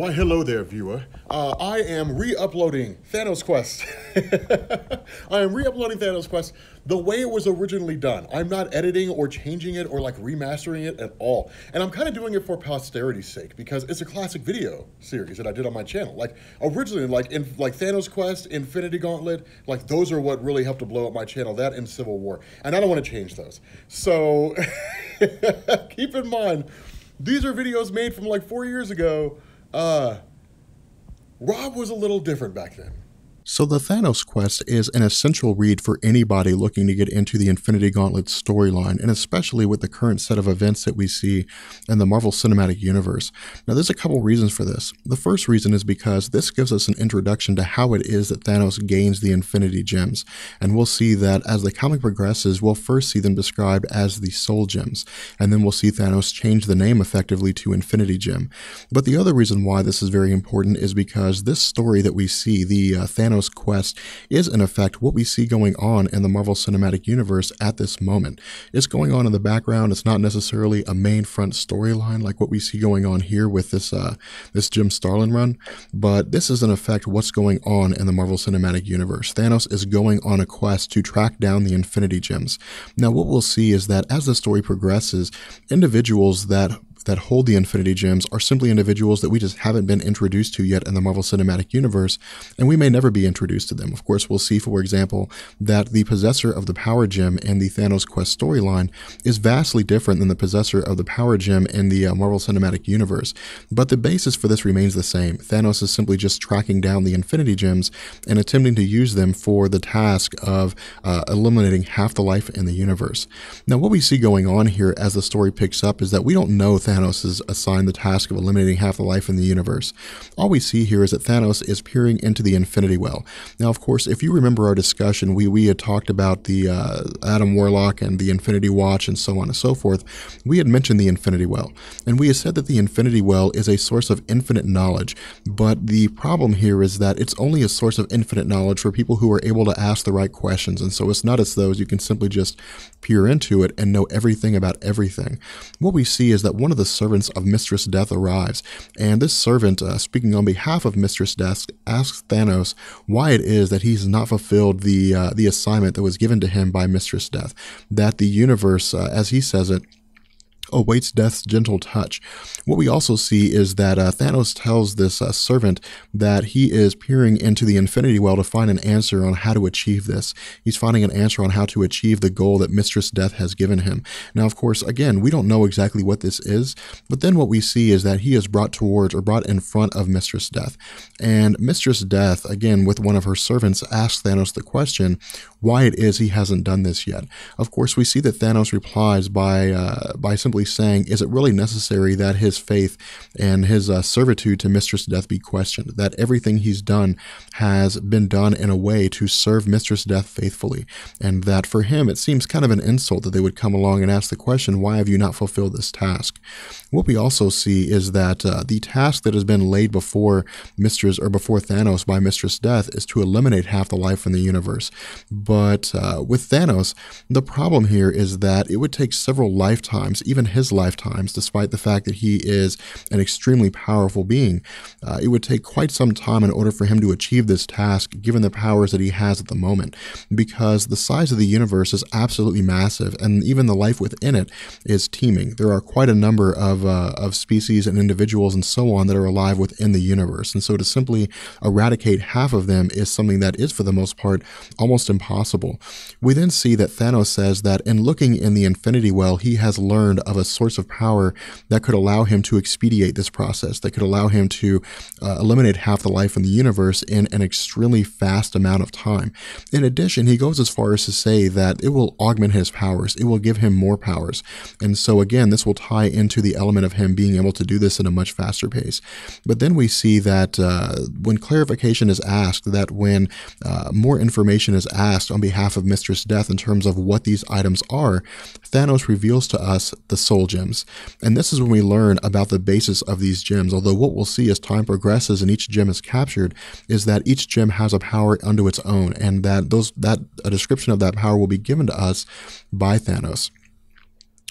Why, hello there, viewer. Uh, I am re-uploading Thanos Quest. I am re-uploading Thanos Quest the way it was originally done. I'm not editing or changing it or like remastering it at all. And I'm kind of doing it for posterity's sake because it's a classic video series that I did on my channel. Like originally, like in like Thanos Quest, Infinity Gauntlet, like those are what really helped to blow up my channel. That and Civil War, and I don't want to change those. So keep in mind, these are videos made from like four years ago uh, Rob was a little different back then. So, the Thanos quest is an essential read for anybody looking to get into the Infinity Gauntlet storyline, and especially with the current set of events that we see in the Marvel Cinematic Universe. Now, there's a couple reasons for this. The first reason is because this gives us an introduction to how it is that Thanos gains the Infinity Gems, and we'll see that as the comic progresses, we'll first see them described as the Soul Gems, and then we'll see Thanos change the name effectively to Infinity Gem. But the other reason why this is very important is because this story that we see, the uh, Thanos Thanos quest is in effect what we see going on in the Marvel Cinematic Universe at this moment. It's going on in the background. It's not necessarily a main front storyline like what we see going on here with this uh, this Jim Starlin run, but this is in effect what's going on in the Marvel Cinematic Universe. Thanos is going on a quest to track down the Infinity Gems. Now, what we'll see is that as the story progresses, individuals that that hold the Infinity Gems are simply individuals that we just haven't been introduced to yet in the Marvel Cinematic Universe, and we may never be introduced to them. Of course, we'll see, for example, that the possessor of the Power Gem in the Thanos Quest storyline is vastly different than the possessor of the Power Gem in the uh, Marvel Cinematic Universe. But the basis for this remains the same. Thanos is simply just tracking down the Infinity Gems and attempting to use them for the task of uh, eliminating half the life in the universe. Now, what we see going on here as the story picks up is that we don't know Thanos is assigned the task of eliminating half the life in the universe. All we see here is that Thanos is peering into the Infinity Well. Now, of course, if you remember our discussion, we, we had talked about the uh, Adam Warlock and the Infinity Watch and so on and so forth. We had mentioned the Infinity Well, and we had said that the Infinity Well is a source of infinite knowledge. But the problem here is that it's only a source of infinite knowledge for people who are able to ask the right questions. And so it's not as though you can simply just peer into it and know everything about everything. What we see is that one of the servants of Mistress Death arrives, and this servant, uh, speaking on behalf of Mistress Death, asks Thanos why it is that he's not fulfilled the uh, the assignment that was given to him by Mistress Death. That the universe, uh, as he says it, awaits death's gentle touch. What we also see is that uh, Thanos tells this uh, servant that he is peering into the Infinity Well to find an answer on how to achieve this. He's finding an answer on how to achieve the goal that Mistress Death has given him. Now, of course, again, we don't know exactly what this is, but then what we see is that he is brought towards or brought in front of Mistress Death. And Mistress Death, again, with one of her servants, asks Thanos the question why it is he hasn't done this yet. Of course, we see that Thanos replies by uh, by simply saying, is it really necessary that his faith and his uh, servitude to Mistress Death be questioned? That everything he's done has been done in a way to serve Mistress Death faithfully. And that for him, it seems kind of an insult that they would come along and ask the question, why have you not fulfilled this task? What we also see is that uh, the task that has been laid before Mistress or before Thanos by Mistress Death is to eliminate half the life in the universe. But uh, with Thanos, the problem here is that it would take several lifetimes, even his lifetimes, despite the fact that he is an extremely powerful being. Uh, it would take quite some time in order for him to achieve this task, given the powers that he has at the moment, because the size of the universe is absolutely massive, and even the life within it is teeming. There are quite a number of, uh, of species and individuals and so on that are alive within the universe, and so to simply eradicate half of them is something that is, for the most part, almost impossible. We then see that Thanos says that in looking in the Infinity Well, he has learned of a source of power that could allow him to expedite this process, that could allow him to uh, eliminate half the life in the universe in an extremely fast amount of time. In addition, he goes as far as to say that it will augment his powers, it will give him more powers. And so, again, this will tie into the element of him being able to do this at a much faster pace. But then we see that uh, when clarification is asked, that when uh, more information is asked on behalf of Mistress Death in terms of what these items are, Thanos reveals to us the soul gems. And this is when we learn about the basis of these gems. Although what we'll see as time progresses and each gem is captured is that each gem has a power unto its own, and that those that a description of that power will be given to us by Thanos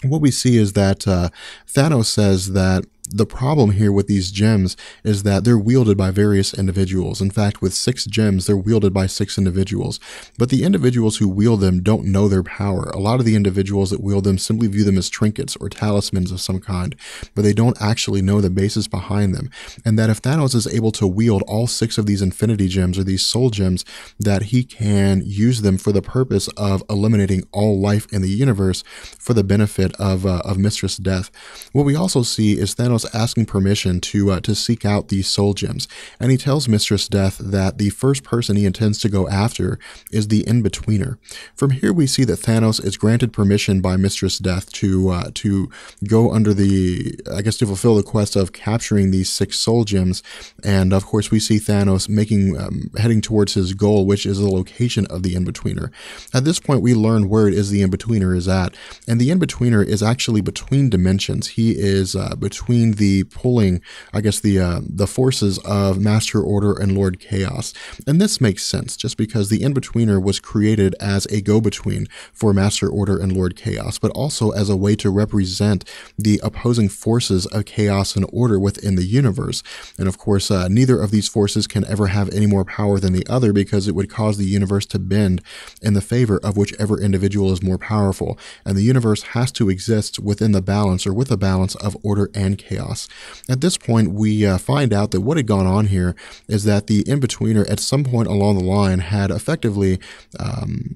what we see is that uh, Thanos says that the problem here with these gems is that they're wielded by various individuals. In fact, with six gems, they're wielded by six individuals. But the individuals who wield them don't know their power. A lot of the individuals that wield them simply view them as trinkets or talismans of some kind, but they don't actually know the basis behind them. And that if Thanos is able to wield all six of these infinity gems or these soul gems, that he can use them for the purpose of eliminating all life in the universe for the benefit of, uh, of Mistress Death. What we also see is Thanos asking permission to uh, to seek out these soul gems, and he tells Mistress Death that the first person he intends to go after is the In-Betweener. From here, we see that Thanos is granted permission by Mistress Death to uh, to go under the I guess to fulfill the quest of capturing these six soul gems, and of course we see Thanos making um, heading towards his goal, which is the location of the In-Betweener. At this point, we learn where it is the In-Betweener is at, and the In-Betweener is actually between dimensions. He is uh, between the pulling, I guess, the uh, the forces of Master Order and Lord Chaos. And this makes sense, just because the In-Betweener was created as a go-between for Master Order and Lord Chaos, but also as a way to represent the opposing forces of Chaos and Order within the universe. And of course, uh, neither of these forces can ever have any more power than the other because it would cause the universe to bend in the favor of whichever individual is more powerful. And the universe has to exist within the balance or with a balance of order and chaos. At this point, we uh, find out that what had gone on here is that the in-betweener at some point along the line had effectively um,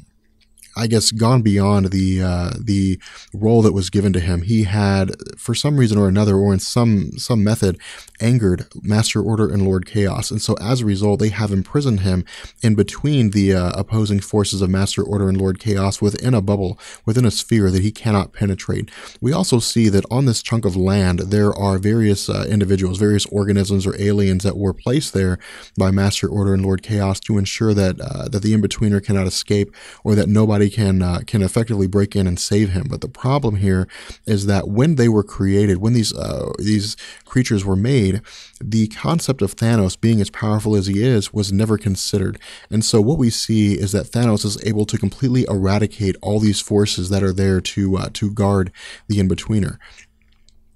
I guess, gone beyond the uh, the role that was given to him. He had, for some reason or another, or in some some method, angered Master Order and Lord Chaos, and so as a result, they have imprisoned him in between the uh, opposing forces of Master Order and Lord Chaos within a bubble, within a sphere that he cannot penetrate. We also see that on this chunk of land there are various uh, individuals, various organisms or aliens that were placed there by Master Order and Lord Chaos to ensure that uh, that the in-betweener cannot escape or that nobody can uh, can effectively break in and save him. But the problem here is that when they were created, when these uh, these creatures were made, the concept of Thanos being as powerful as he is was never considered. And so what we see is that Thanos is able to completely eradicate all these forces that are there to uh, to guard the in-betweener.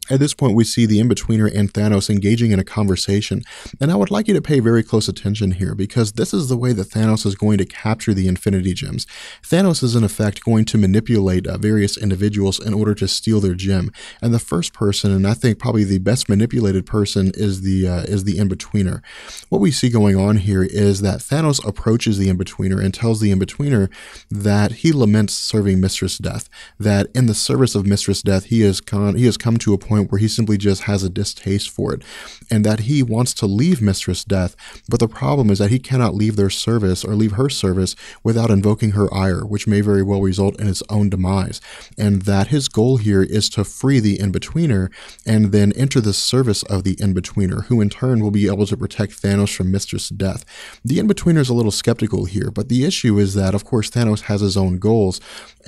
At this point, we see the in-betweener and Thanos engaging in a conversation, and I would like you to pay very close attention here because this is the way that Thanos is going to capture the Infinity Gems. Thanos is in effect going to manipulate uh, various individuals in order to steal their gem, and the first person, and I think probably the best manipulated person, is the uh, is the in-betweener. What we see going on here is that Thanos approaches the in-betweener and tells the in-betweener that he laments serving Mistress Death, that in the service of Mistress Death he has con- he has come to a point point where he simply just has a distaste for it, and that he wants to leave Mistress Death, but the problem is that he cannot leave their service or leave her service without invoking her ire, which may very well result in his own demise, and that his goal here is to free the in-betweener and then enter the service of the in-betweener, who in turn will be able to protect Thanos from Mistress Death. The in-betweener is a little skeptical here, but the issue is that, of course, Thanos has his own goals,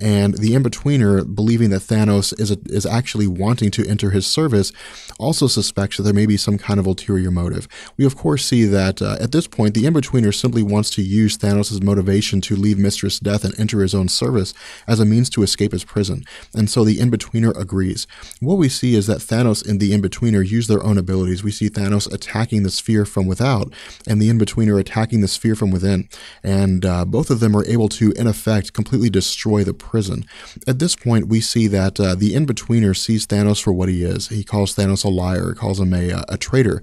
and the in-betweener, believing that Thanos is, a, is actually wanting to enter his service, also suspects that there may be some kind of ulterior motive. We of course see that uh, at this point, the in-betweener simply wants to use Thanos' motivation to leave Mistress Death and enter his own service as a means to escape his prison, and so the in-betweener agrees. What we see is that Thanos and the in-betweener use their own abilities. We see Thanos attacking the sphere from without, and the in-betweener attacking the sphere from within, and uh, both of them are able to, in effect, completely destroy the prison. At this point, we see that uh, the in-betweener sees Thanos for what he is. He calls Thanos a liar, calls him a, a traitor.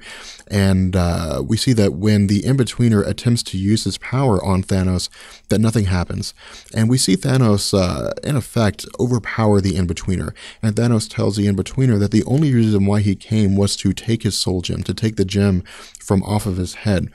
And uh, we see that when the in-betweener attempts to use his power on Thanos, that nothing happens. And we see Thanos, uh, in effect, overpower the in-betweener. And Thanos tells the in-betweener that the only reason why he came was to take his soul gem, to take the gem from off of his head.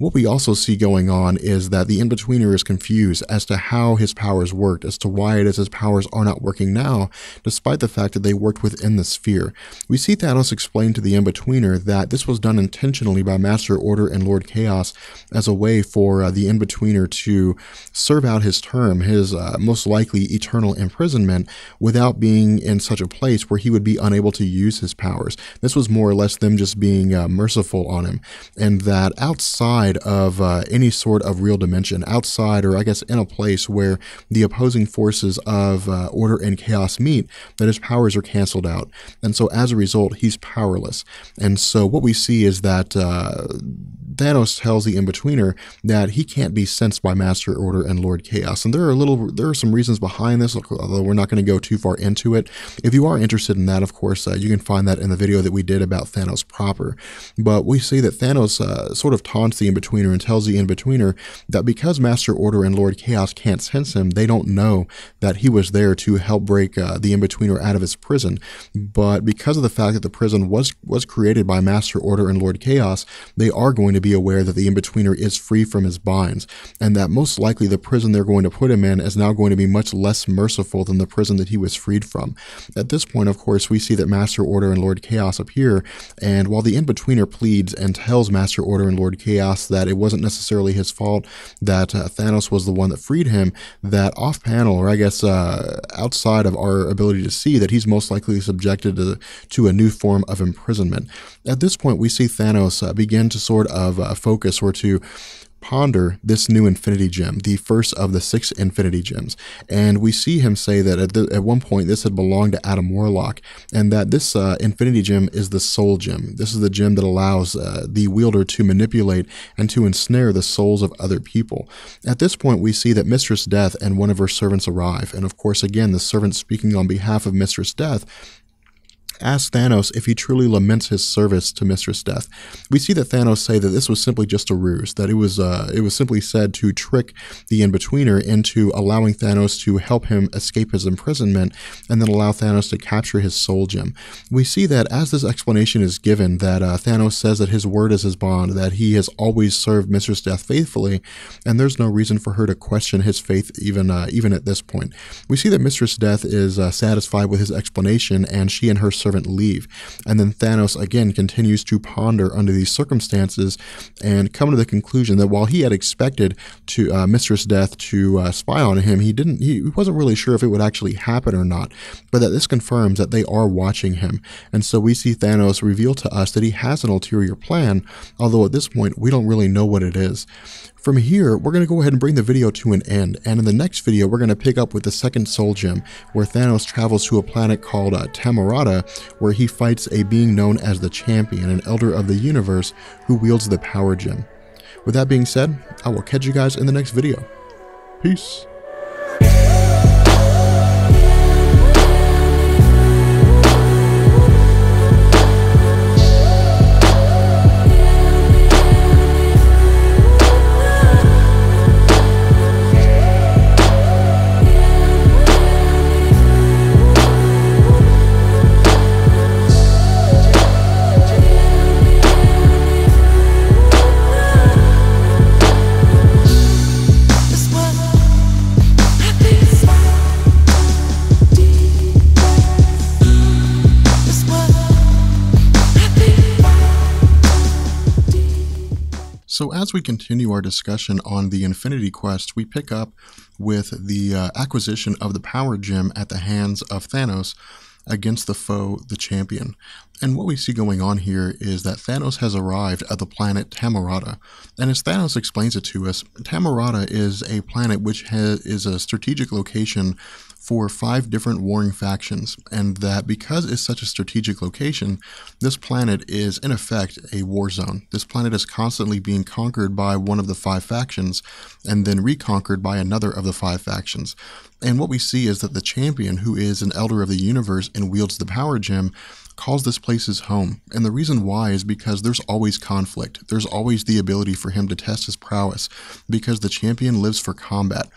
What we also see going on is that the in-betweener is confused as to how his powers worked, as to why it is his powers are not working now, despite the fact that they worked within the sphere. We see Thanos explain to the in-betweener that this was done intentionally by Master Order and Lord Chaos as a way for uh, the in-betweener to serve out his term, his uh, most likely eternal imprisonment, without being in such a place where he would be unable to use his powers. This was more or less them just being uh, merciful on him, and that outside outside of uh, any sort of real dimension, outside, or I guess in a place where the opposing forces of uh, order and chaos meet, that his powers are canceled out. And so as a result, he's powerless. And so what we see is that uh, Thanos tells the In-Betweener that he can't be sensed by Master Order and Lord Chaos. And there are a little, there are some reasons behind this, although we're not going to go too far into it. If you are interested in that, of course, uh, you can find that in the video that we did about Thanos proper. But we see that Thanos uh, sort of taunts the In-Betweener and tells the In-Betweener that because Master Order and Lord Chaos can't sense him, they don't know that he was there to help break uh, the In-Betweener out of his prison. But because of the fact that the prison was was created by Master Order and Lord Chaos, they are going to be aware that the in-betweener is free from his binds, and that most likely the prison they're going to put him in is now going to be much less merciful than the prison that he was freed from. At this point, of course, we see that Master Order and Lord Chaos appear, and while the in-betweener pleads and tells Master Order and Lord Chaos that it wasn't necessarily his fault, that uh, Thanos was the one that freed him, that off panel, or I guess uh, outside of our ability to see, that he's most likely subjected to, to a new form of imprisonment. At this point, we see Thanos uh, begin to sort of uh, focus or to ponder this new infinity gem, the first of the six infinity gems. And we see him say that at, the, at one point this had belonged to Adam Warlock, and that this uh, infinity gem is the soul gem. This is the gem that allows uh, the wielder to manipulate and to ensnare the souls of other people. At this point, we see that Mistress Death and one of her servants arrive. And of course, again, the servant speaking on behalf of Mistress Death asks Thanos if he truly laments his service to Mistress Death. We see that Thanos say that this was simply just a ruse, that it was uh, it was simply said to trick the in-betweener into allowing Thanos to help him escape his imprisonment and then allow Thanos to capture his soul gem. We see that as this explanation is given, that uh, Thanos says that his word is his bond, that he has always served Mistress Death faithfully, and there's no reason for her to question his faith even uh, even at this point. We see that Mistress Death is uh, satisfied with his explanation, and she and her servant leave. And then Thanos again continues to ponder under these circumstances and come to the conclusion that while he had expected to uh, Mistress Death to uh, spy on him, he didn't. He wasn't really sure if it would actually happen or not. But that this confirms that they are watching him, and so we see Thanos reveal to us that he has an ulterior plan. Although at this point we don't really know what it is. From here, we're going to go ahead and bring the video to an end, and in the next video, we're going to pick up with the second Soul Gem, where Thanos travels to a planet called uh, Tamarata, where he fights a being known as the Champion, an Elder of the Universe, who wields the Power Gem. With that being said, I will catch you guys in the next video. Peace. As we continue our discussion on the Infinity Quest, we pick up with the uh, acquisition of the Power Gem at the hands of Thanos against the foe, the champion. And what we see going on here is that Thanos has arrived at the planet Tamarata. And as Thanos explains it to us, Tamarata is a planet which has, is a strategic location for five different warring factions, and that because it's such a strategic location, this planet is in effect a war zone. This planet is constantly being conquered by one of the five factions and then reconquered by another of the five factions. And what we see is that the champion, who is an elder of the universe and wields the power gem, calls this place his home. And the reason why is because there's always conflict. There's always the ability for him to test his prowess because the champion lives for combat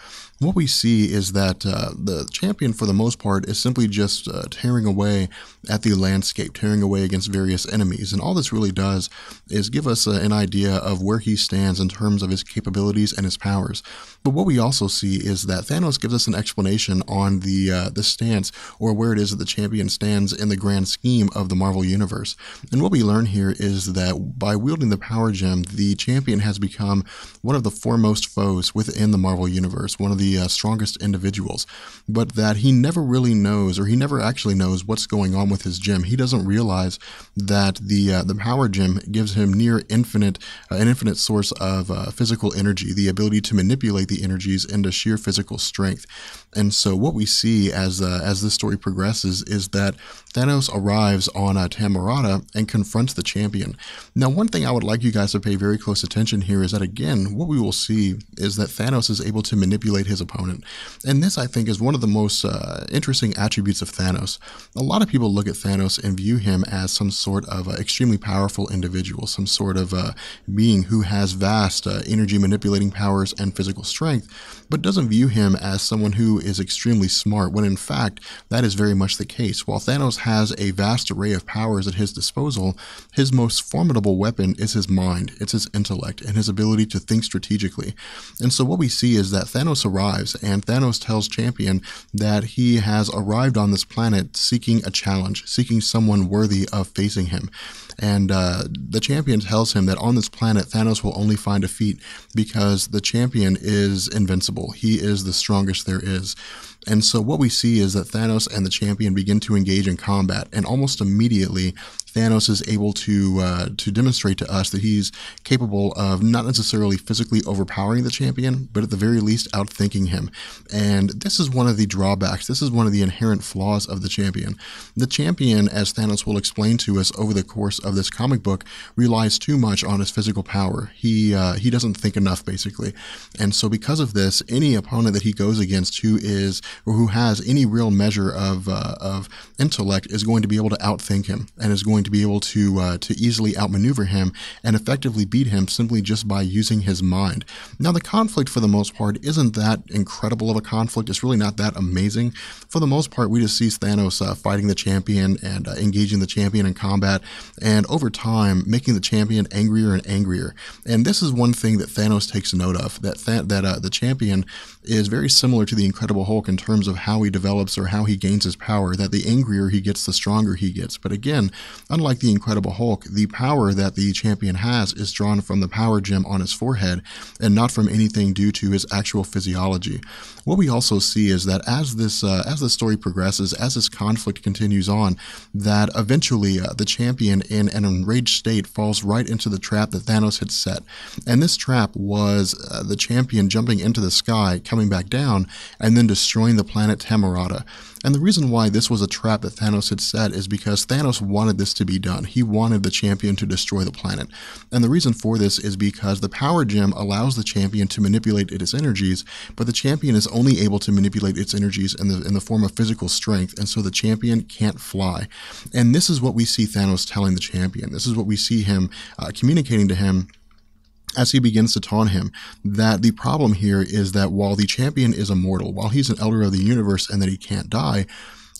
what we see is that uh, the champion, for the most part, is simply just uh, tearing away at the landscape, tearing away against various enemies. And all this really does is give us uh, an idea of where he stands in terms of his capabilities and his powers. But what we also see is that Thanos gives us an explanation on the uh, the stance or where it is that the champion stands in the grand scheme of the Marvel Universe. And what we learn here is that by wielding the Power Gem, the champion has become one of the foremost foes within the Marvel Universe, one of the uh, strongest individuals, but that he never really knows, or he never actually knows what's going on with his gem. He doesn't realize that the uh, the Power Gem gives him near infinite, uh, an infinite source of uh, physical energy, the ability to manipulate the energies into sheer physical strength. And so what we see as uh, as this story progresses is that Thanos arrives on uh, Tamarata and confronts the champion. Now, one thing I would like you guys to pay very close attention here is that again, what we will see is that Thanos is able to manipulate his opponent, and this I think is one of the most uh, interesting attributes of Thanos. A lot of people look at Thanos and view him as some sort of extremely powerful individual, some sort of being who has vast uh, energy manipulating powers and physical strength, but doesn't view him as someone who is extremely smart. When in fact, that is very much the case. While Thanos has a vast array of powers at his disposal, his most formidable weapon is his mind, it's his intellect, and his ability to think strategically. And so what we see is that Thanos arrives, and Thanos tells Champion that he has arrived on this planet seeking a challenge, seeking someone worthy of facing him. And uh, the champion tells him that on this planet, Thanos will only find defeat because the champion is invincible. He is the strongest there is. And so what we see is that Thanos and the champion begin to engage in combat, and almost immediately Thanos is able to uh, to demonstrate to us that he's capable of not necessarily physically overpowering the champion, but at the very least outthinking him. And this is one of the drawbacks. This is one of the inherent flaws of the champion. The champion, as Thanos will explain to us over the course of this comic book, relies too much on his physical power. He uh, he doesn't think enough, basically. And so because of this, any opponent that he goes against who is or who has any real measure of uh, of intellect is going to be able to outthink him and is going to be able to uh, to easily outmaneuver him and effectively beat him simply just by using his mind. Now the conflict for the most part isn't that incredible of a conflict. It's really not that amazing. For the most part, we just see Thanos uh, fighting the champion and uh, engaging the champion in combat, and over time making the champion angrier and angrier. And this is one thing that Thanos takes note of that Th- that uh, the champion is very similar to the Incredible Hulk in terms of how he develops or how he gains his power. That the angrier he gets, the stronger he gets. But again, unlike the Incredible Hulk, the power that the champion has is drawn from the power gem on his forehead and not from anything due to his actual physiology. What we also see is that as this uh, as the story progresses, as this conflict continues on, that eventually uh, the champion in an enraged state falls right into the trap that Thanos had set. And this trap was uh, the champion jumping into the sky, coming back down, and then destroying the planet Tamarata. And the reason why this was a trap that Thanos had set is because Thanos wanted this to be done. He wanted the champion to destroy the planet. And the reason for this is because the power gem allows the champion to manipulate its energies, but the champion is only able to manipulate its energies in the in the form of physical strength, and so the champion can't fly. And this is what we see Thanos telling the champion. This is what we see him uh, communicating to him as he begins to taunt him that the problem here is that while the champion is immortal, while he's an elder of the universe and that he can't die,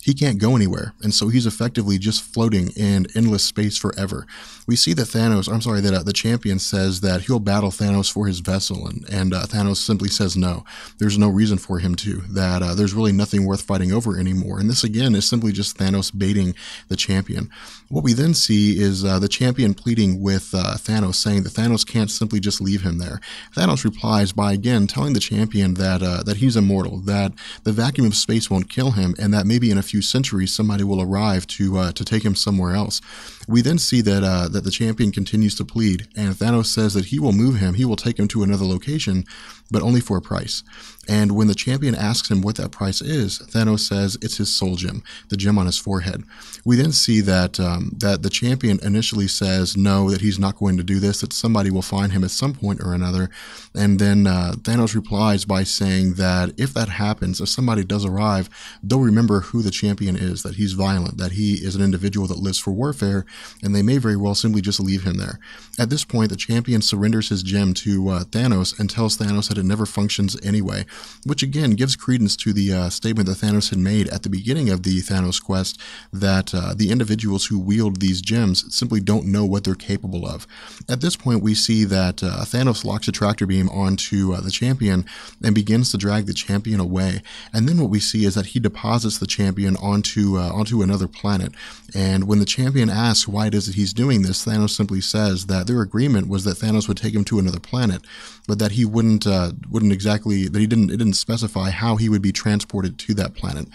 he can't go anywhere. And so he's effectively just floating in endless space forever. We see that Thanos, I'm sorry, that uh, the champion says that he'll battle Thanos for his vessel, and, and uh, Thanos simply says no. There's no reason for him to, that uh, there's really nothing worth fighting over anymore. And this, again, is simply just Thanos baiting the champion. What we then see is uh, the champion pleading with uh, Thanos, saying that Thanos can't simply just leave him there. Thanos replies by, again, telling the champion that, uh, that he's immortal, that the vacuum of space won't kill him, and that maybe in a few few centuries, somebody will arrive to uh, to take him somewhere else. We then see that uh, that the champion continues to plead, and Thanos says that he will move him, he will take him to another location, but only for a price. And when the champion asks him what that price is, Thanos says it's his soul gem, the gem on his forehead. We then see that um, that the champion initially says no, that he's not going to do this, that somebody will find him at some point or another. And then uh, Thanos replies by saying that if that happens, if somebody does arrive, they'll remember who the champion is, that he's violent, that he is an individual that lives for warfare, and they may very well simply just leave him there. At this point, the champion surrenders his gem to uh, Thanos and tells Thanos that it never functions anyway, which again gives credence to the uh, statement that Thanos had made at the beginning of the Thanos quest that uh, the individuals who wield these gems simply don't know what they're capable of. At this point, we see that uh, Thanos locks a tractor beam onto uh, the champion and begins to drag the champion away. And then what we see is that he deposits the champion onto uh, onto another planet. And when the champion asks why it is that he's doing this, Thanos simply says that their agreement was that Thanos would take him to another planet, but that he wouldn't uh, wouldn't exactly that he didn't it didn't specify how he would be transported to that planet.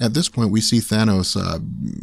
At this point, we see Thanos uh,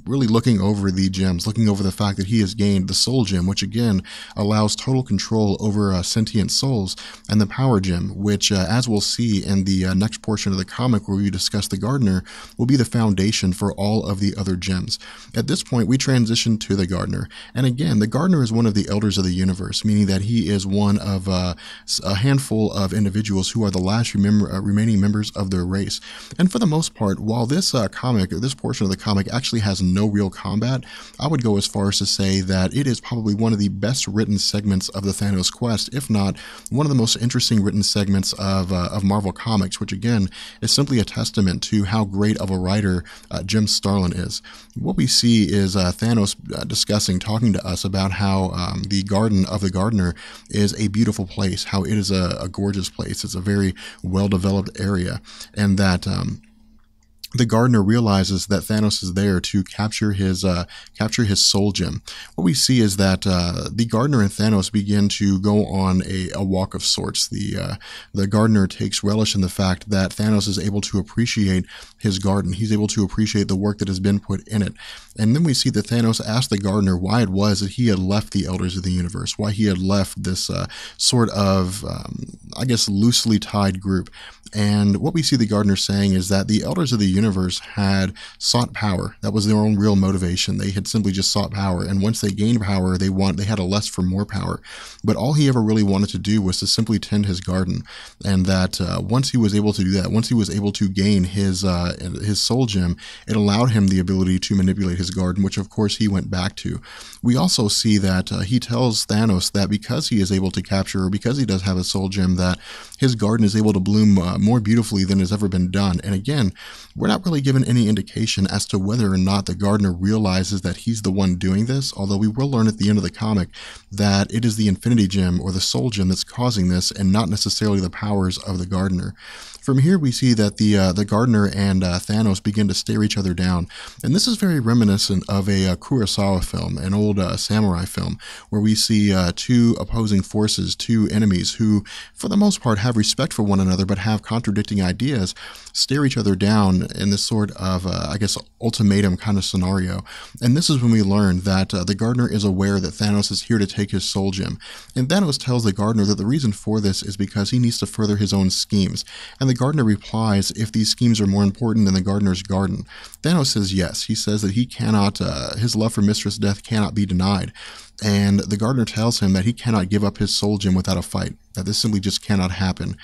really looking over the gems, looking over the fact that he has gained the Soul Gem, which again allows total control over uh, sentient souls, and the Power Gem, which, uh, as we'll see in the uh, next portion of the comic where we discuss the Gardener, will be the foundation for all of the other gems. At this point, we transition to the Gardener, and again, the Gardener is one of the Elders of the Universe, meaning that he is one of uh, a handful of individuals who are the last uh, remaining members of their race. And for the most part, while this uh, comic, this portion of the comic actually has no real combat, I would go as far as to say that it is probably one of the best written segments of the Thanos quest, if not one of the most interesting written segments of, uh, of Marvel Comics, which again is simply a testament to how great of a writer uh, Jim Starlin is. What we see is uh, Thanos discussing, talking to us about how um, the Garden of the Gardener is a beautiful place, how it is a, a gorgeous place. It's a very well developed area, and that. Um, the gardener realizes that Thanos is there to capture his uh, capture his soul gem. What we see is that uh, the gardener and Thanos begin to go on a, a walk of sorts. The uh, the gardener takes relish in the fact that Thanos is able to appreciate his garden. He's able to appreciate the work that has been put in it. And then we see that Thanos asked the gardener why it was that he had left the Elders of the Universe, why he had left this uh, sort of, um, I guess, loosely tied group. And what we see the gardener saying is that the elders of the universe had sought power. That was their own real motivation. They had simply just sought power. And once they gained power, they want they had a lust for more power. But all he ever really wanted to do was to simply tend his garden. And that uh, once he was able to do that, once he was able to gain his uh, his soul gem, it allowed him the ability to manipulate his garden, which of course he went back to. We also see that uh, he tells Thanos that because he is able to capture, or because he does have a soul gem, that his garden is able to bloom uh, more beautifully than has ever been done. And again, we're not really given any indication as to whether or not the gardener realizes that he's the one doing this, although we will learn at the end of the comic that it is the Infinity Gem or the Soul Gem that's causing this and not necessarily the powers of the gardener. From here, we see that the uh, the gardener and uh, Thanos begin to stare each other down, and this is very reminiscent of a, uh, Kurosawa film, an old uh, samurai film, where we see uh, two opposing forces, two enemies who, for the most part, have respect for one another but have contradicting ideas, stare each other down in this sort of, uh, I guess, ultimatum kind of scenario. And this is when we learn that the gardener is aware that Thanos is here to take his soul gem, and Thanos tells the gardener that the reason for this is because he needs to further his own schemes, and the gardener replies if these schemes are more important than the gardener's garden. Thanos says yes. He says that he cannot, uh, his love for Mistress Death cannot be denied. And the gardener tells him that he cannot give up his soul gem without a fight, that this simply just cannot happen.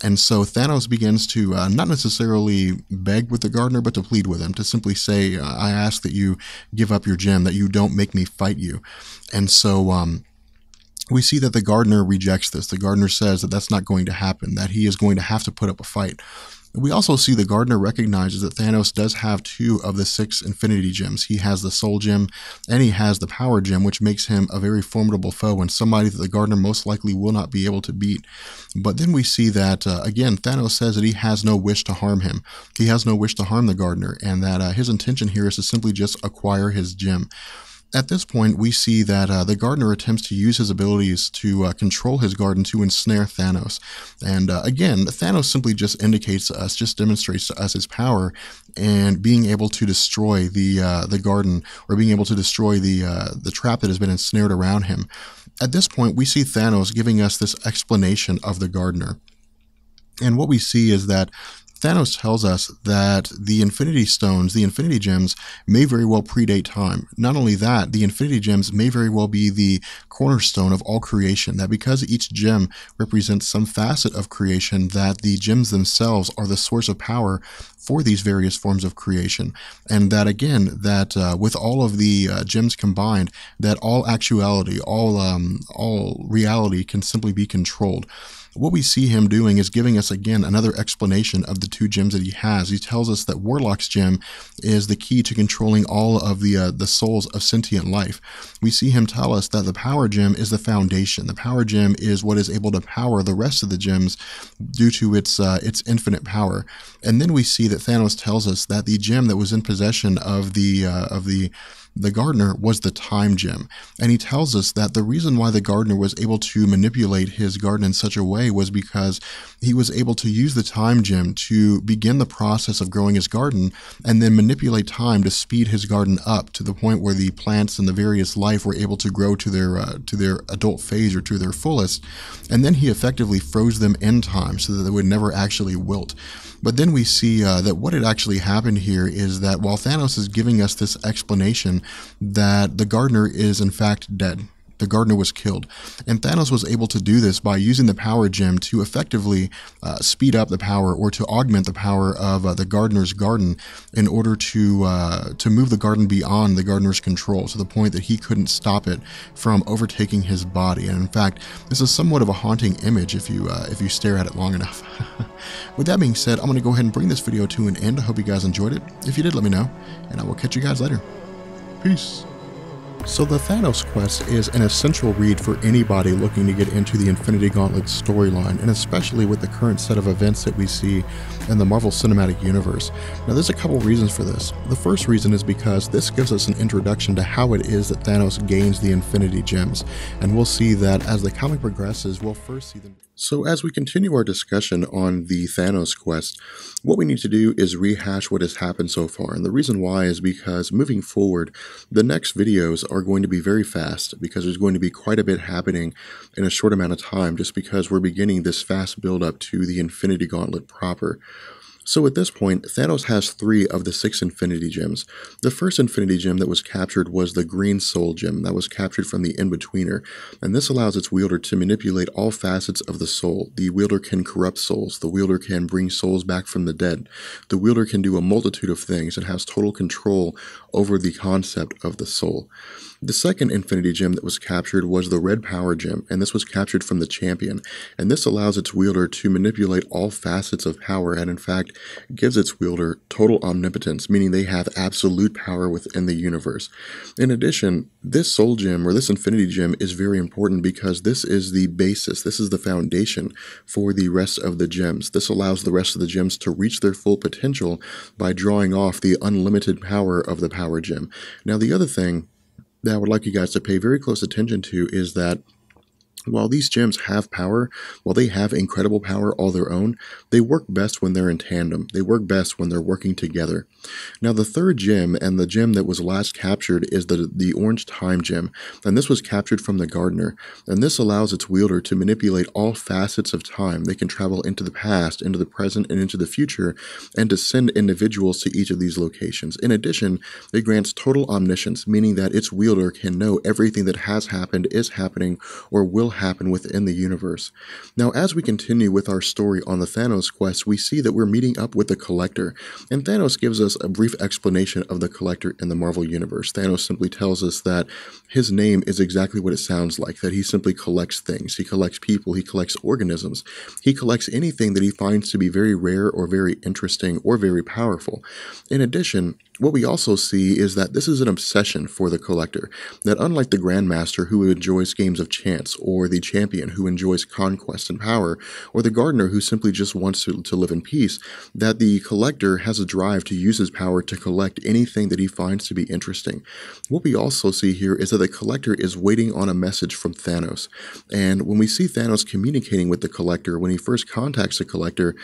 And so Thanos begins to uh, not necessarily beg with the gardener, but to plead with him, to simply say, I ask that you give up your gem, that you don't make me fight you. And so, um, we see that the gardener rejects this. The gardener says that that's not going to happen, that he is going to have to put up a fight. We also see the gardener recognizes that Thanos does have two of the six Infinity Gems. He has the Soul Gem and he has the Power Gem, which makes him a very formidable foe and somebody that the gardener most likely will not be able to beat. But then we see that, uh, again, Thanos says that he has no wish to harm him. He has no wish to harm the gardener, and that uh, his intention here is to simply just acquire his gem. At this point, we see that uh, the gardener attempts to use his abilities to uh, control his garden to ensnare Thanos. And uh, again, Thanos simply just indicates to us, just demonstrates to us his power and being able to destroy the uh, the garden or being able to destroy the uh, the trap that has been ensnared around him. At this point, we see Thanos giving us this explanation of the gardener. And what we see is that Thanos tells us that the Infinity Stones, the Infinity Gems, may very well predate time. Not only that, the Infinity Gems may very well be the cornerstone of all creation, that because each gem represents some facet of creation, that the gems themselves are the source of power for these various forms of creation. And that again, that uh, with all of the uh, gems combined, that all actuality, all um, all reality can simply be controlled what we see him doing is giving us again another explanation of the two gems that he has. He tells us that Warlock's gem is the key to controlling all of the uh, the souls of sentient life. We see him tell us that the power gem is the foundation. The power gem is what is able to power the rest of the gems due to its uh, its infinite power. And then we see that Thanos tells us that the gem that was in possession of the uh, of the the gardener was the time gem. And he tells us that the reason why the gardener was able to manipulate his garden in such a way was because he was able to use the time gem to begin the process of growing his garden and then manipulate time to speed his garden up to the point where the plants and the various life were able to grow to their uh, to their adult phase or to their fullest. And then he effectively froze them in time so that they would never actually wilt. But then we see uh, that what had actually happened here is that while Thanos is giving us this explanation that the gardener is in fact dead, the gardener was killed. And Thanos was able to do this by using the power gem to effectively uh, speed up the power or to augment the power of uh, the gardener's garden in order to uh, to move the garden beyond the gardener's control to the point that he couldn't stop it from overtaking his body. And in fact, this is somewhat of a haunting image if you uh, if you stare at it long enough. With that being said, I'm going to go ahead and bring this video to an end. I hope you guys enjoyed it. If you did, let me know, and I will catch you guys later. Peace. So the Thanos quest is an essential read for anybody looking to get into the Infinity Gauntlet storyline, and especially with the current set of events that we see in the Marvel Cinematic Universe. Now there's a couple reasons for this. The first reason is because this gives us an introduction to how it is that Thanos gains the Infinity Gems, and we'll see that as the comic progresses, we'll first see them. So, as we continue our discussion on the Thanos quest, what we need to do is rehash what has happened so far. And the reason why is because moving forward, the next videos are going to be very fast because there's going to be quite a bit happening in a short amount of time just because we're beginning this fast build up to the Infinity Gauntlet proper. So at this point, Thanos has three of the six Infinity Gems. The first Infinity Gem that was captured was the Green Soul Gem that was captured from the In-Betweener, and this allows its wielder to manipulate all facets of the soul. The wielder can corrupt souls, the wielder can bring souls back from the dead, the wielder can do a multitude of things and has total control over the concept of the soul. The second Infinity Gem that was captured was the Red Power Gem, and this was captured from the Champion, and this allows its wielder to manipulate all facets of power and in fact gives its wielder total omnipotence, meaning they have absolute power within the universe. In addition, this Soul Gem or this Infinity Gem is very important because this is the basis, this is the foundation for the rest of the gems. This allows the rest of the gems to reach their full potential by drawing off the unlimited power of the Power Gem. Now, the other thing that I would like you guys to pay very close attention to is that while these gems have power, while they have incredible power all their own, they work best when they're in tandem. They work best when they're working together. Now, the third gem and the gem that was last captured is the, the Orange Time Gem, and this was captured from the Gardener. And this allows its wielder to manipulate all facets of time. They can travel into the past, into the present, and into the future, and to send individuals to each of these locations. In addition, it grants total omniscience, meaning that its wielder can know everything that has happened, is happening, or will happen within the universe. Now, as we continue with our story on the Thanos quest, we see that we're meeting up with the Collector, and Thanos gives us a brief explanation of the Collector in the Marvel Universe. Thanos simply tells us that his name is exactly what it sounds like, that he simply collects things. He collects people, he collects organisms, he collects anything that he finds to be very rare or very interesting or very powerful. In addition, what we also see is that this is an obsession for the collector, that unlike the Grandmaster who enjoys games of chance, or the champion who enjoys conquest and power, or the gardener who simply just wants to, to live in peace, that the collector has a drive to use his power to collect anything that he finds to be interesting. What we also see here is that the collector is waiting on a message from Thanos. And when we see Thanos communicating with the collector, when he first contacts the collector,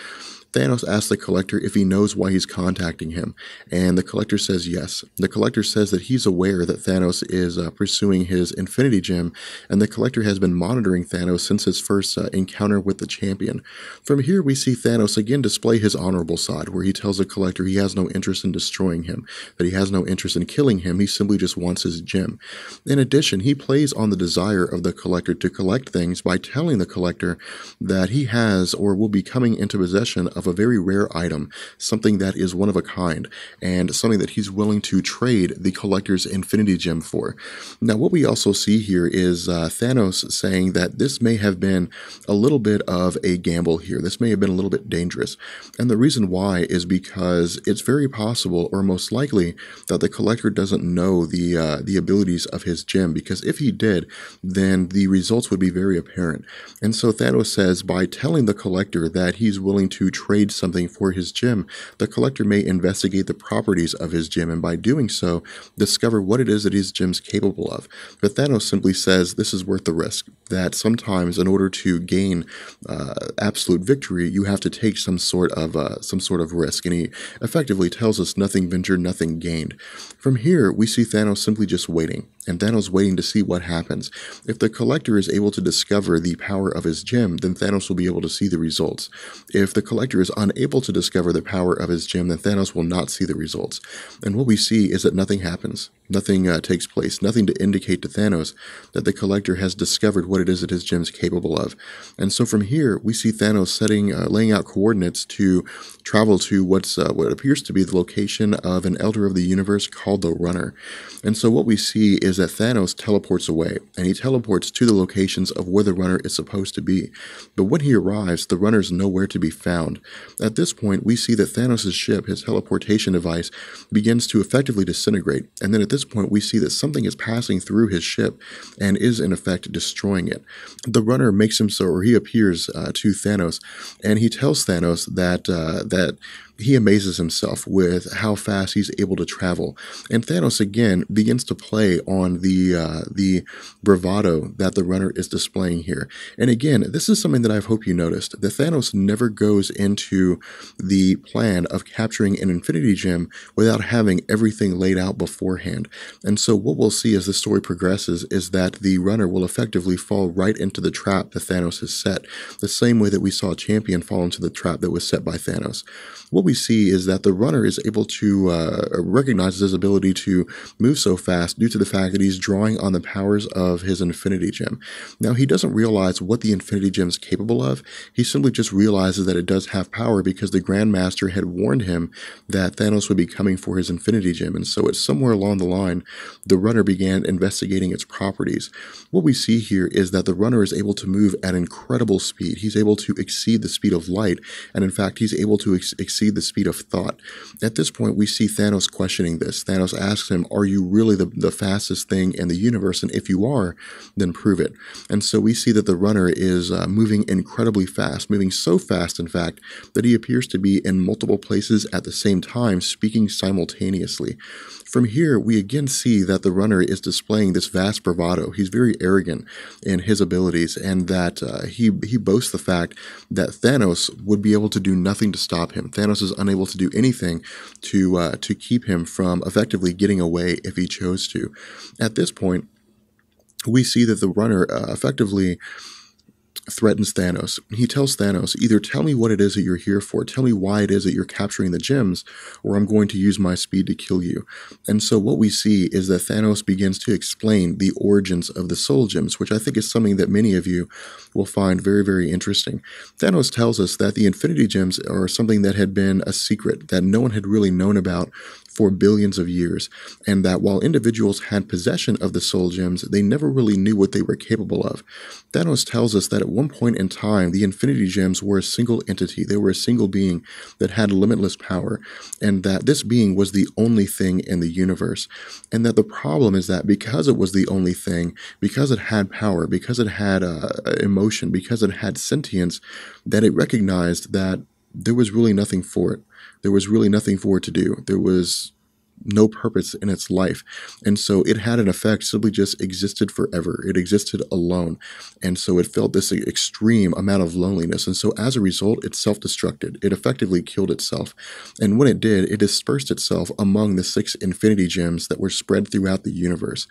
Thanos asks the collector if he knows why he's contacting him, and the collector says yes. The collector says that he's aware that Thanos is uh, pursuing his Infinity Gem, and the collector has been monitoring Thanos since his first uh, encounter with the champion. From here, we see Thanos again display his honorable side, where he tells the collector he has no interest in destroying him, that he has no interest in killing him, he simply just wants his gem. In addition, he plays on the desire of the collector to collect things by telling the collector that he has or will be coming into possession of a very rare item, something that is one of a kind, and something that he's willing to trade the collector's Infinity Gem for. Now, what we also see here is uh, Thanos saying that this may have been a little bit of a gamble here. This may have been a little bit dangerous. And the reason why is because it's very possible, or most likely, that the collector doesn't know the uh, the abilities of his gem. Because if he did, then the results would be very apparent. And so Thanos says by telling the collector that he's willing to trade something for his gem, the collector may investigate the properties of his gem, and by doing so, discover what it is that his gem's capable of. But Thanos simply says this is worth the risk. That sometimes, in order to gain uh, absolute victory, you have to take some sort of uh, some sort of risk, and he effectively tells us nothing ventured, nothing gained. From here, we see Thanos simply just waiting, and Thanos waiting to see what happens. If the collector is able to discover the power of his gem, then Thanos will be able to see the results. If the collector is unable to discover the power of his gem, then Thanos will not see the results. And what we see is that nothing happens. Nothing uh, takes place, nothing to indicate to Thanos that the collector has discovered what it is that his gem's capable of. And so from here, we see Thanos setting, uh, laying out coordinates to travel to what's uh, what appears to be the location of an Elder of the Universe called the Runner. And so what we see is that Thanos teleports away, and he teleports to the locations of where the Runner is supposed to be. But when he arrives, the Runner is nowhere to be found. At this point, we see that Thanos' ship, his teleportation device, begins to effectively disintegrate, and then at this point, we see that something is passing through his ship and is in effect destroying it. The Runner makes him so, or he appears uh, to Thanos, and he tells Thanos that uh, that he amazes himself with how fast he's able to travel. And Thanos again begins to play on the uh, the bravado that the runner is displaying here. And again, this is something that I hope you noticed. That Thanos never goes into the plan of capturing an Infinity Gem without having everything laid out beforehand. And so what we'll see as the story progresses is that the runner will effectively fall right into the trap that Thanos has set, the same way that we saw Champion fall into the trap that was set by Thanos. What we see is that the runner is able to uh, recognize his ability to move so fast due to the fact that he's drawing on the powers of his Infinity Gem. Now, he doesn't realize what the Infinity Gem is capable of. He simply just realizes that it does have power because the Grandmaster had warned him that Thanos would be coming for his Infinity Gem. And so, it's somewhere along the line, the runner began investigating its properties. What we see here is that the runner is able to move at incredible speed. He's able to exceed the speed of light, and in fact, he's able to ex- exceed the speed of thought. At this point, we see Thanos questioning this. Thanos asks him, Are you really the, the fastest thing in the universe? And if you are, then prove it. And so we see that the runner is uh, moving incredibly fast, moving so fast, in fact, that he appears to be in multiple places at the same time, speaking simultaneously. From here, we again see that the runner is displaying this vast bravado. He's very arrogant in his abilities, and that uh, he he boasts the fact that Thanos would be able to do nothing to stop him. Thanos is unable to do anything to uh, to keep him from effectively getting away if he chose to. At this point, we see that the runner uh, effectively threatens Thanos. He tells Thanos, either tell me what it is that you're here for, tell me why it is that you're capturing the gems, or I'm going to use my speed to kill you. And so what we see is that Thanos begins to explain the origins of the soul gems, which I think is something that many of you will find very, very interesting. Thanos tells us that the Infinity Gems are something that had been a secret that no one had really known about for billions of years, and that while individuals had possession of the soul gems, they never really knew what they were capable of. Thanos tells us that at one point in time, the Infinity Gems were a single entity, they were a single being that had limitless power, and that this being was the only thing in the universe. And that the problem is that because it was the only thing, because it had power, because it had uh, emotion, because it had sentience, that it recognized that there was really nothing for it there was really nothing for it to do. There was no purpose in its life. And so it had an effect, simply just existed forever. It existed alone. And so it felt this extreme amount of loneliness. And so as a result, it self destructed. It effectively killed itself. And when it did, it dispersed itself among the six infinity gems that were spread throughout the universe.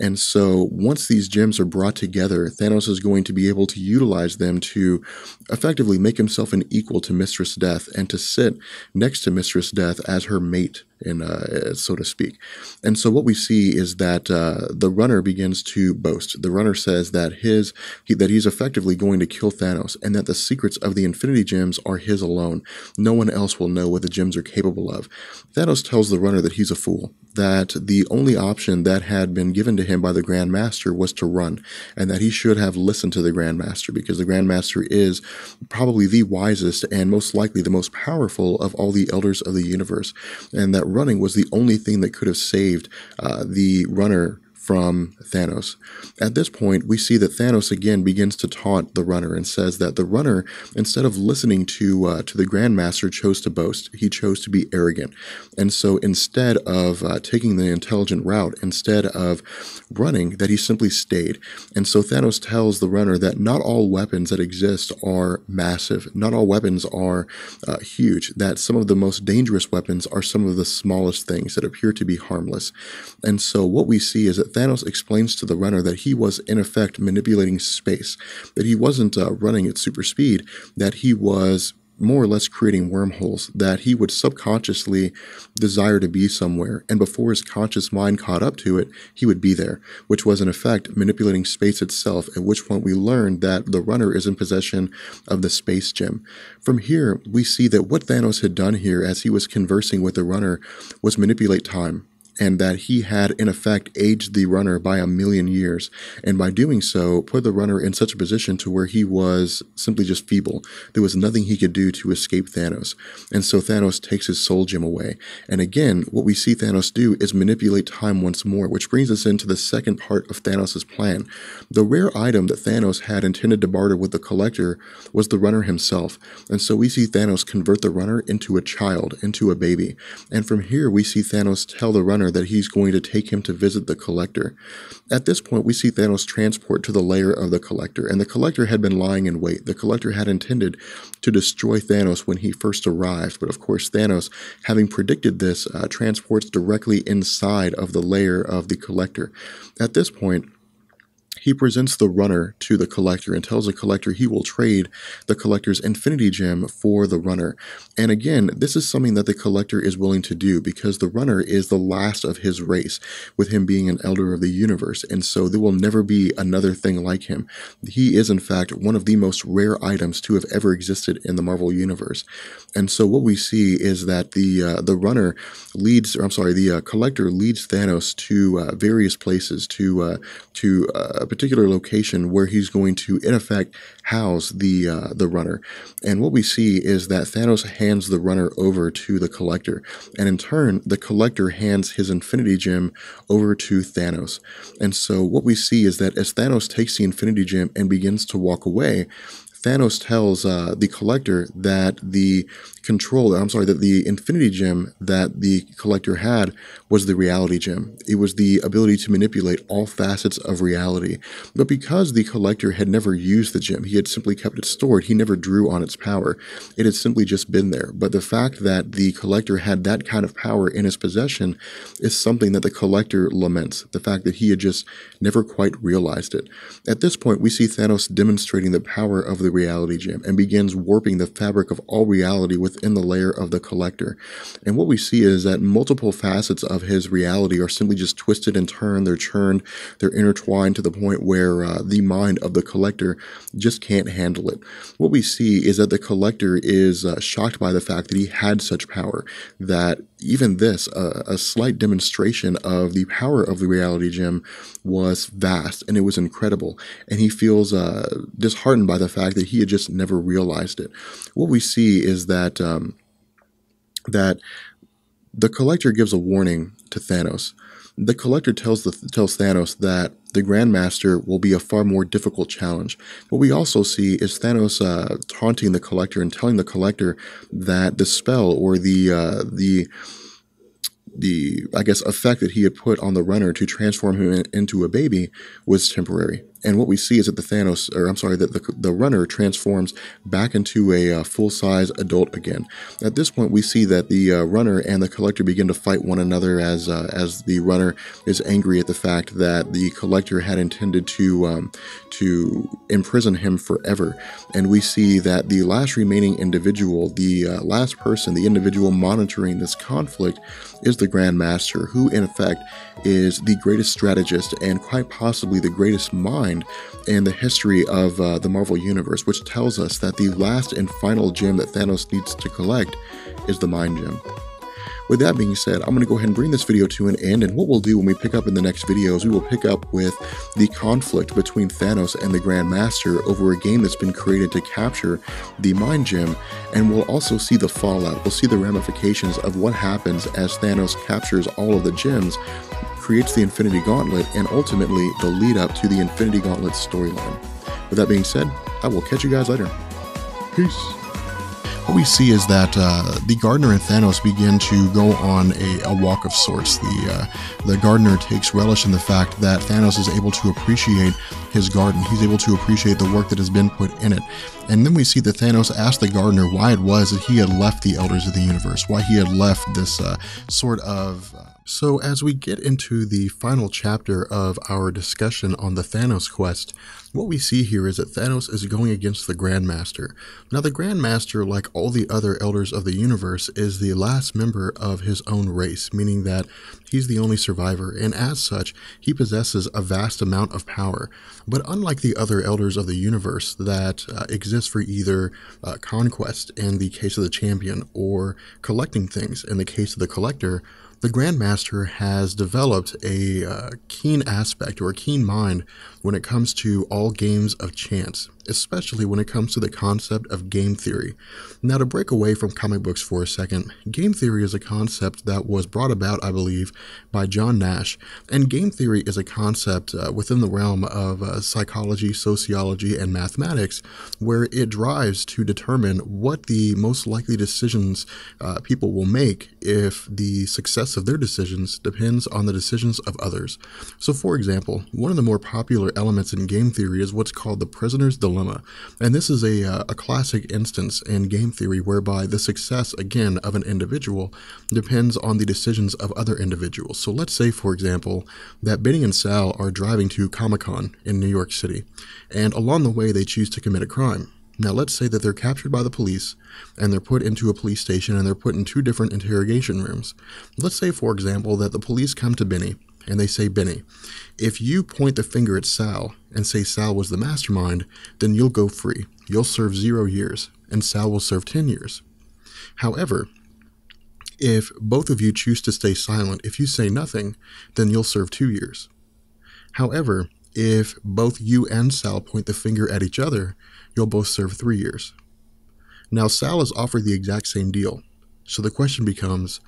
And so once these gems are brought together, Thanos is going to be able to utilize them to effectively make himself an equal to Mistress Death and to sit next to Mistress Death as her mate in uh, so to speak. And so what we see is that uh, the runner begins to boast. The runner says that his he, that he's effectively going to kill Thanos, and that the secrets of the Infinity Gems are his alone. No one else will know what the gems are capable of. Thanos tells the runner that he's a fool. That the only option that had been given to him by the Grand Master was to run, and that he should have listened to the Grand Master because the Grand Master is probably the wisest and most likely the most powerful of all the elders of the universe, and that running was the only thing that could have saved uh, the runner from Thanos. At this point, we see that Thanos again begins to taunt the runner and says that the runner, instead of listening to uh, to the Grandmaster, chose to boast. He chose to be arrogant, and so instead of uh, taking the intelligent route, instead of running, that he simply stayed. And so Thanos tells the runner that not all weapons that exist are massive. Not all weapons are uh, huge. That some of the most dangerous weapons are some of the smallest things that appear to be harmless. And so what we see is that Thanos explains to the runner that he was, in effect, manipulating space, that he wasn't uh, running at super speed, that he was more or less creating wormholes that he would subconsciously desire to be somewhere. And before his conscious mind caught up to it, he would be there, which was in effect manipulating space itself, at which point we learned that the runner is in possession of the space gem. From here, we see that what Thanos had done here as he was conversing with the runner was manipulate time and that he had in effect aged the runner by a million years. And by doing so put the runner in such a position to where he was simply just feeble. There was nothing he could do to escape thanos. And so thanos takes his soul gem away. And again what we see thanos do is manipulate time once more which brings us into the second part of thanos' plan. The rare item that thanos had intended to barter with the collector was the runner himself. And so we see thanos convert the runner into a child into a baby. And from here we see thanos tell the runner that he's going to take him to visit the collector. At this point, we see Thanos transport to the lair of the collector, and the collector had been lying in wait. The collector had intended to destroy Thanos when he first arrived, but of course, Thanos, having predicted this, uh, transports directly inside of the lair of the collector. At this point, he presents the runner to the collector and tells the collector he will trade the collector's infinity gem for the runner. And again, this is something that the collector is willing to do because the runner is the last of his race, with him being an elder of the universe. And so there will never be another thing like him. He is, in fact, one of the most rare items to have ever existed in the Marvel universe. And so what we see is that the uh, the runner leads, or I'm sorry, the uh, collector leads Thanos to uh, various places to uh, to uh, particular location where he's going to, in effect, house the uh, the runner. And what we see is that Thanos hands the runner over to the collector, and in turn, the collector hands his Infinity Gem over to Thanos. And so what we see is that as Thanos takes the Infinity Gem and begins to walk away, Thanos tells uh, the collector that the control, I'm sorry, that the infinity gem that the collector had was the reality gem. It was the ability to manipulate all facets of reality. But because the collector had never used the gem, he had simply kept it stored, he never drew on its power. It had simply just been there. But the fact that the collector had that kind of power in his possession is something that the collector laments. The fact that he had just never quite realized it. At this point, we see Thanos demonstrating the power of the reality gem and begins warping the fabric of all reality with within the layer of the collector. And what we see is that multiple facets of his reality are simply just twisted and turned, they're churned, they're intertwined to the point where uh, the mind of the collector just can't handle it. What we see is that the collector is uh, shocked by the fact that he had such power, that even this, uh, a slight demonstration of the power of the reality gem, was vast and it was incredible. And he feels uh, disheartened by the fact that he had just never realized it. What we see is that um, that the collector gives a warning to Thanos. The collector tells the, tells Thanos that the Grandmaster will be a far more difficult challenge. What we also see is Thanos uh, taunting the collector and telling the collector that the spell or the uh, the the I guess effect that he had put on the runner to transform him into a baby was temporary. And what we see is that the Thanos, or I'm sorry, that the, the runner transforms back into a uh, full size adult again. At this point, we see that the uh, runner and the collector begin to fight one another as uh, as the runner is angry at the fact that the collector had intended to um, to imprison him forever. And we see that the last remaining individual, the uh, last person, the individual monitoring this conflict, is the Grand Master, who in effect is the greatest strategist and quite possibly the greatest mind in the history of uh, the Marvel Universe, which tells us that the last and final gem that Thanos needs to collect is the Mind Gem. With that being said, I'm going to go ahead and bring this video to an end, and what we'll do when we pick up in the next video is we will pick up with the conflict between Thanos and the Grand Master over a game that's been created to capture the Mind Gem, and we'll also see the fallout. We'll see the ramifications of what happens as Thanos captures all of the gems creates the Infinity Gauntlet, and ultimately the lead up to the Infinity Gauntlet storyline. With that being said, I will catch you guys later. Peace what we see is that uh, the gardener and Thanos begin to go on a, a walk of sorts. The uh, the gardener takes relish in the fact that Thanos is able to appreciate his garden. He's able to appreciate the work that has been put in it. And then we see that Thanos asked the gardener why it was that he had left the Elders of the Universe, why he had left this uh, sort of. So, as we get into the final chapter of our discussion on the Thanos quest, what we see here is that Thanos is going against the Grandmaster. Now, the Grandmaster, like all the other Elders of the Universe, is the last member of his own race, meaning that he's the only survivor, and as such, he possesses a vast amount of power. But unlike the other Elders of the Universe that uh, exist for either uh, conquest in the case of the champion or collecting things in the case of the collector, the Grandmaster has developed a uh, keen aspect or a keen mind when it comes to all games of chance, especially when it comes to the concept of game theory. Now, to break away from comic books for a second, game theory is a concept that was brought about, I believe, by John Nash. And game theory is a concept uh, within the realm of uh, psychology, sociology, and mathematics, where it drives to determine what the most likely decisions uh, people will make if the success of their decisions depends on the decisions of others. So, for example, one of the more popular elements in game theory is what's called the prisoner's dilemma. And this is a, uh, a classic instance in game theory whereby the success, again, of an individual depends on the decisions of other individuals. So let's say, for example, that Benny and Sal are driving to Comic Con in New York City, and along the way they choose to commit a crime. Now, let's say that they're captured by the police and they're put into a police station and they're put in two different interrogation rooms. Let's say, for example, that the police come to Benny and they say, Benny, if you point the finger at Sal and say Sal was the mastermind, then you'll go free. You'll serve zero years, and Sal will serve 10 years. However, if both of you choose to stay silent, if you say nothing, then you'll serve two years. However, if both you and Sal point the finger at each other, you'll both serve three years. Now, Sal is offered the exact same deal. So the question becomes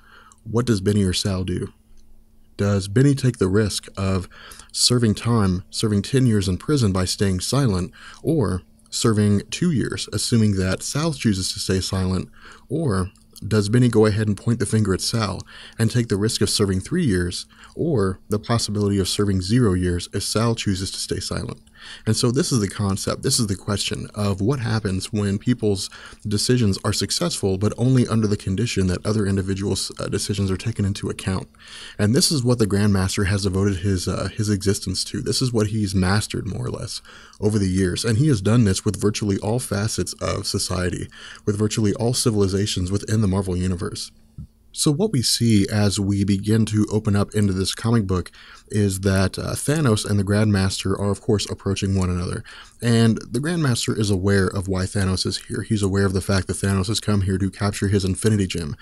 what does Benny or Sal do? Does Benny take the risk of serving time, serving 10 years in prison by staying silent, or serving two years, assuming that Sal chooses to stay silent, or does Benny go ahead and point the finger at Sal and take the risk of serving three years or the possibility of serving zero years if Sal chooses to stay silent? And so, this is the concept, this is the question of what happens when people's decisions are successful, but only under the condition that other individuals' uh, decisions are taken into account. And this is what the Grandmaster has devoted his, uh, his existence to. This is what he's mastered, more or less, over the years. And he has done this with virtually all facets of society, with virtually all civilizations within the Marvel Universe. So, what we see as we begin to open up into this comic book is that uh, Thanos and the Grandmaster are, of course, approaching one another. And the Grandmaster is aware of why Thanos is here. He's aware of the fact that Thanos has come here to capture his Infinity Gem.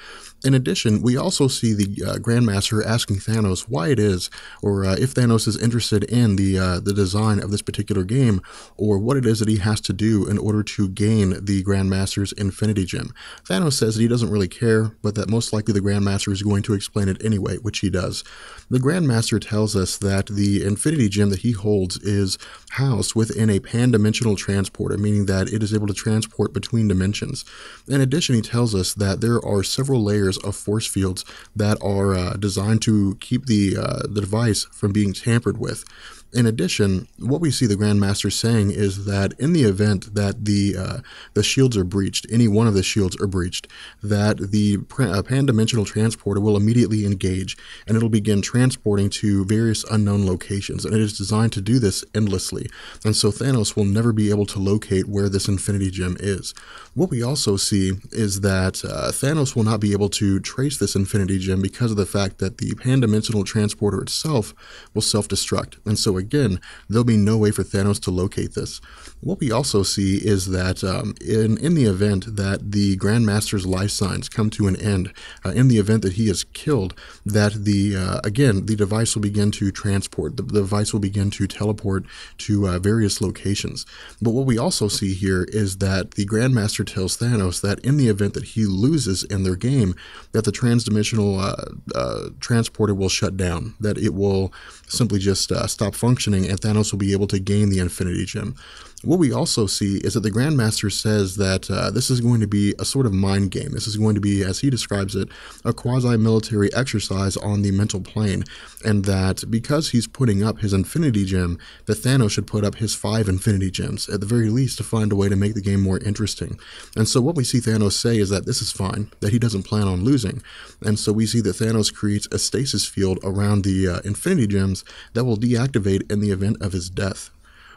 In addition, we also see the uh, Grandmaster asking Thanos why it is, or uh, if Thanos is interested in the uh, the design of this particular game, or what it is that he has to do in order to gain the Grandmaster's Infinity Gem. Thanos says that he doesn't really care, but that most likely the Grandmaster is going to explain it anyway, which he does. The Grandmaster tells us that the Infinity Gem that he holds is housed within a pan-dimensional transporter, meaning that it is able to transport between dimensions. In addition, he tells us that there are several layers of force fields that are uh, designed to keep the uh, the device from being tampered with. In addition, what we see the Grandmaster saying is that in the event that the uh, the shields are breached, any one of the shields are breached, that the uh, pan-dimensional transporter will immediately engage and it'll begin transporting to various unknown locations. And it is designed to do this endlessly. And so Thanos will never be able to locate where this Infinity Gem is. What we also see is that uh, Thanos will not be able to trace this Infinity Gem because of the fact that the pan-dimensional transporter itself will self-destruct. And so again, there'll be no way for Thanos to locate this. What we also see is that um, in, in the event that the Grandmaster's life signs come to an end, uh, in the event that he is killed, that the, uh, again, the device will begin to transport, the, the device will begin to teleport to uh, various locations. But what we also see here is that the Grandmaster tells Thanos that in the event that he loses in their game, that the transdimensional uh, uh, transporter will shut down, that it will simply just uh, stop functioning, and Thanos will be able to gain the Infinity Gem. What we also see is that the Grandmaster says that uh, this is going to be a sort of mind game. This is going to be, as he describes it, a quasi military exercise on the mental plane, and that because he's putting up his Infinity Gem, that Thanos should put up his five Infinity Gems, at the very least, to find a way to make the game more interesting. And so what we see Thanos say is that this is fine, that he doesn't plan on losing. And so we see that Thanos creates a stasis field around the uh, Infinity Gems that will deactivate in the event of his death.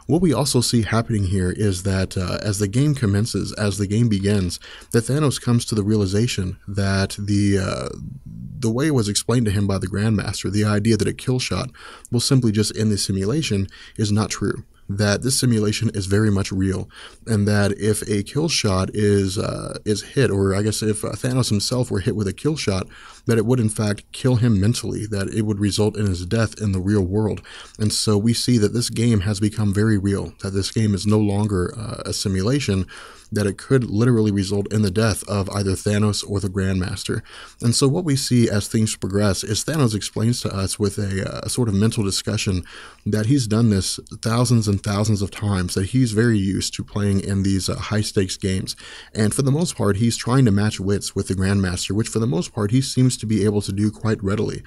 What we also see happening here is that uh, as the game commences, as the game begins, that Thanos comes to the realization that the uh, the way it was explained to him by the Grandmaster, the idea that a kill shot will simply just end the simulation, is not true. That this simulation is very much real, and that if a kill shot is uh, is hit, or I guess if uh, Thanos himself were hit with a kill shot, that it would in fact kill him mentally, that it would result in his death in the real world. And so we see that this game has become very real, that this game is no longer uh, a simulation, that it could literally result in the death of either Thanos or the Grandmaster. And so what we see as things progress is Thanos explains to us with a, uh, a sort of mental discussion that he's done this thousands and thousands of times, that he's very used to playing in these uh, high stakes games. And for the most part, he's trying to match wits with the Grandmaster, which for the most part he seems to be able to do quite readily.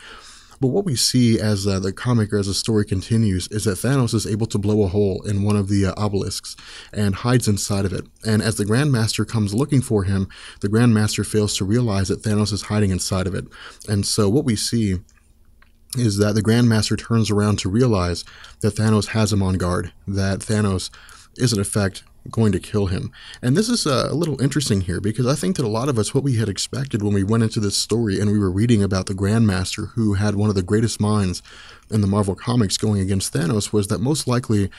But what we see as uh, the comic or as the story continues is that Thanos is able to blow a hole in one of the uh, obelisks and hides inside of it. And as the Grandmaster comes looking for him, the Grandmaster fails to realize that Thanos is hiding inside of it. And so what we see is that the Grandmaster turns around to realize that Thanos has him on guard, that Thanos is in effect going to kill him. And this is uh, a little interesting here because I think that a lot of us, what we had expected when we went into this story and we were reading about the Grandmaster who had one of the greatest minds in the Marvel Comics going against Thanos, was that most likely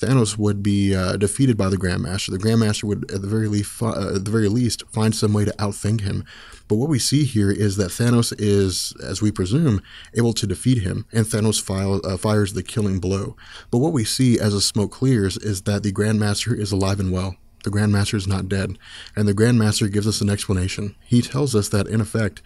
Thanos would be uh, defeated by the Grandmaster. The Grandmaster would, at the very least, uh, at the very least, find some way to outthink him. But what we see here is that Thanos is, as we presume, able to defeat him, and Thanos file, uh, fires the killing blow. But what we see as the smoke clears is that the Grandmaster is alive and well. The Grandmaster is not dead, and the Grandmaster gives us an explanation. He tells us that, in effect,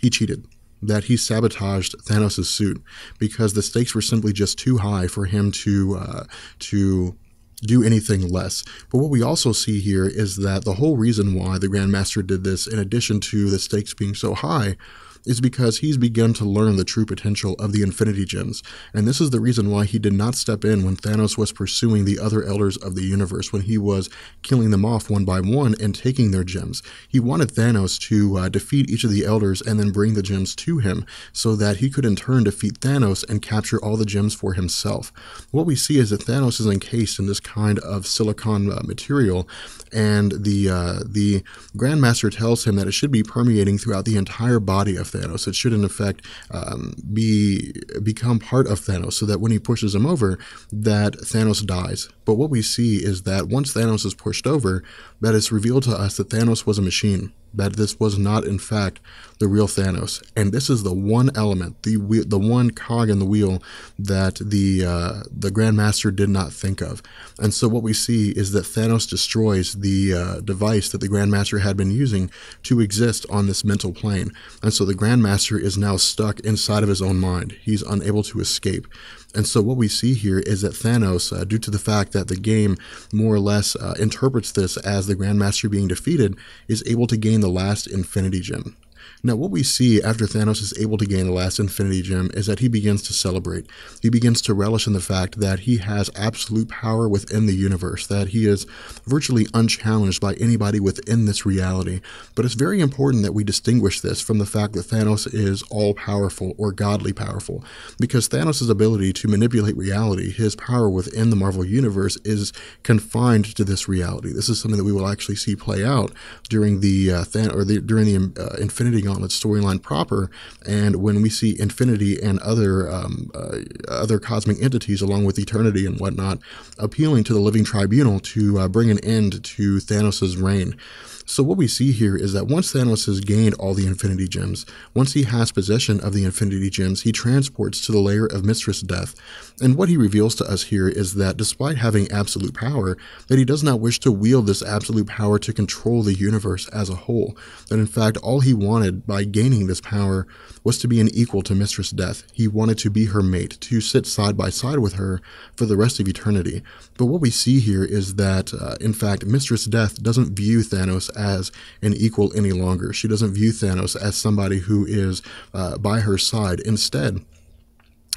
he cheated that he sabotaged Thanos' suit because the stakes were simply just too high for him to uh, to do anything less. But what we also see here is that the whole reason why the Grandmaster did this, in addition to the stakes being so high, is because he's begun to learn the true potential of the Infinity Gems, and this is the reason why he did not step in when Thanos was pursuing the other Elders of the universe, when he was killing them off one by one and taking their gems. He wanted Thanos to uh, defeat each of the Elders and then bring the gems to him, so that he could in turn defeat Thanos and capture all the gems for himself. What we see is that Thanos is encased in this kind of silicon uh, material, and the uh, the Grandmaster tells him that it should be permeating throughout the entire body of Thanos. It should, in effect, um, be become part of Thanos, so that when he pushes him over, that Thanos dies. But what we see is that once Thanos is pushed over, that it's revealed to us that Thanos was a machine that this was not, in fact, the real Thanos. And this is the one element, the the one cog in the wheel that the uh, the Grandmaster did not think of. And so what we see is that Thanos destroys the uh, device that the Grandmaster had been using to exist on this mental plane. And so the Grandmaster is now stuck inside of his own mind. He's unable to escape. And so what we see here is that Thanos, uh, due to the fact that the game more or less uh, interprets this as the Grandmaster being defeated, is able to gain the last Infinity Gem. Now, what we see after Thanos is able to gain the last Infinity Gem is that he begins to celebrate. He begins to relish in the fact that he has absolute power within the universe, that he is virtually unchallenged by anybody within this reality. But it's very important that we distinguish this from the fact that Thanos is all powerful or godly powerful, because Thanos' ability to manipulate reality, his power within the Marvel Universe, is confined to this reality. This is something that we will actually see play out during the uh, Than- or the, during the uh, Infinity Gauntlet storyline proper, and when we see Infinity and other um, uh, other cosmic entities, along with Eternity and whatnot, appealing to the Living Tribunal to uh, bring an end to Thanos' reign. So what we see here is that once Thanos has gained all the Infinity Gems, once he has possession of the Infinity Gems, he transports to the lair of Mistress Death. And what he reveals to us here is that despite having absolute power, that he does not wish to wield this absolute power to control the universe as a whole. That in fact, all he wanted by gaining this power was to be an equal to Mistress Death. He wanted to be her mate, to sit side by side with her for the rest of eternity. But what we see here is that, uh, in fact, Mistress Death doesn't view Thanos as an equal any longer. She doesn't view Thanos as somebody who is uh, by her side. Instead,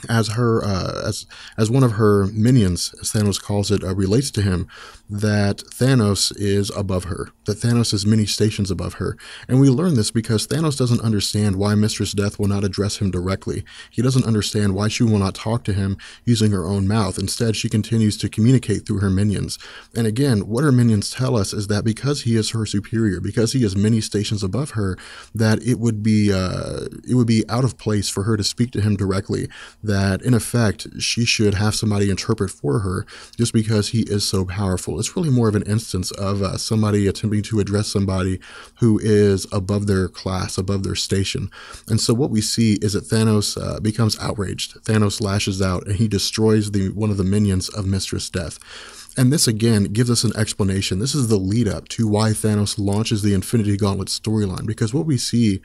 as her uh, as as one of her minions, as Thanos calls it, uh, relates to him, that Thanos is above her, that Thanos is many stations above her, and we learn this because Thanos doesn't understand why Mistress Death will not address him directly. He doesn't understand why she will not talk to him using her own mouth. Instead, she continues to communicate through her minions. And again, what her minions tell us is that because he is her superior, because he is many stations above her, that it would be uh, it would be out of place for her to speak to him directly that in effect she should have somebody interpret for her just because he is so powerful. It's really more of an instance of uh, somebody attempting to address somebody who is above their class, above their station. And so what we see is that Thanos uh, becomes outraged. Thanos lashes out and he destroys the one of the minions of Mistress Death. And this again gives us an explanation. This is the lead up to why Thanos launches the Infinity Gauntlet storyline. Because what we see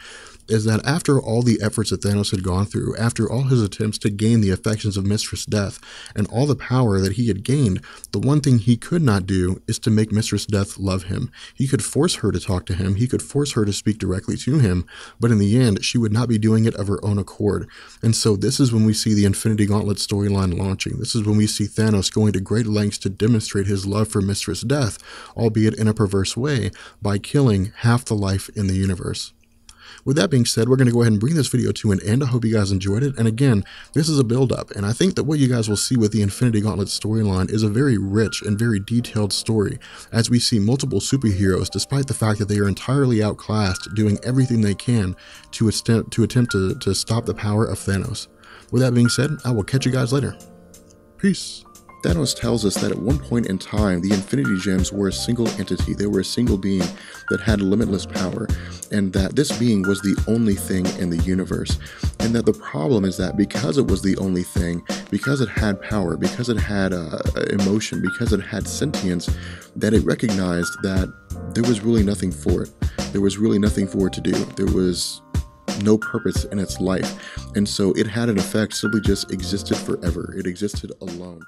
is that after all the efforts that Thanos had gone through, after all his attempts to gain the affections of Mistress Death, and all the power that he had gained, the one thing he could not do is to make Mistress Death love him. He could force her to talk to him, he could force her to speak directly to him, but in the end, she would not be doing it of her own accord. And so this is when we see the Infinity Gauntlet storyline launching. This is when we see Thanos going to great lengths to demonstrate his love for Mistress Death, albeit in a perverse way, by killing half the life in the universe. With that being said, we're going to go ahead and bring this video to an end. I hope you guys enjoyed it. And again, this is a build up. And I think that what you guys will see with the Infinity Gauntlet storyline is a very rich and very detailed story as we see multiple superheroes, despite the fact that they are entirely outclassed, doing everything they can to attempt to, attempt to, to stop the power of Thanos. With that being said, I will catch you guys later. Peace. Thanos tells us that at one point in time, the Infinity Gems were a single entity, they were a single being that had limitless power, and that this being was the only thing in the universe. And that the problem is that because it was the only thing, because it had power, because it had uh, emotion, because it had sentience, that it recognized that there was really nothing for it. There was really nothing for it to do. There was no purpose in its life. And so it had an effect, simply just existed forever. It existed alone.